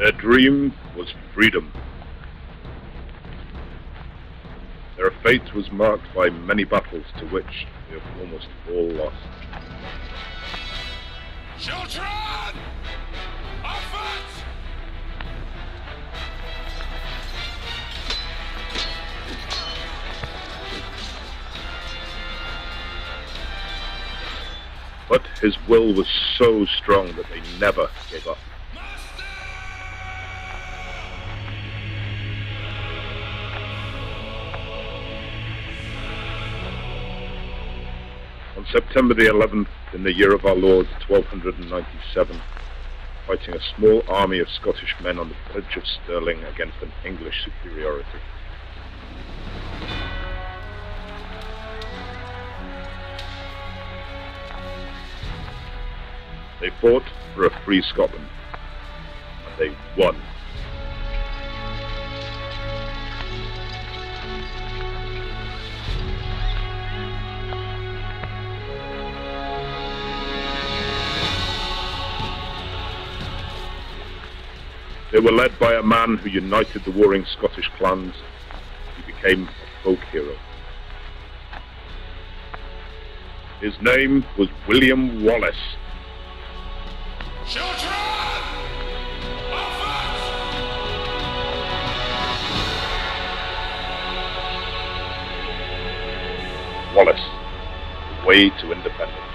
Their dream was freedom. Their fate was marked by many battles to which they have almost all lost. Children! Offense! But his will was so strong that they never gave up. On September the 11th, in the year of our Lord 1297, fighting a small army of Scottish men on the bridge of Stirling against an English superiority. They fought for a free Scotland, and they won. They were led by a man who united the warring Scottish clans. He became a folk hero. His name was William Wallace. Children! Wallace, the way to independence.